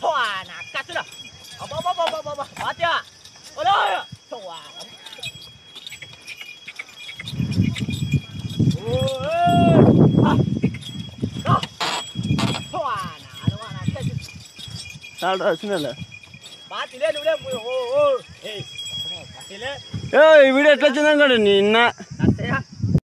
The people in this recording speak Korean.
통화나 까뜨려 어버버버버버버 맞아 어려워 통화 Salta, sinela. Matile, lule, muyo, oh, oh. Hey, matile. Hey, mira, está chinangando ni nada. Nada.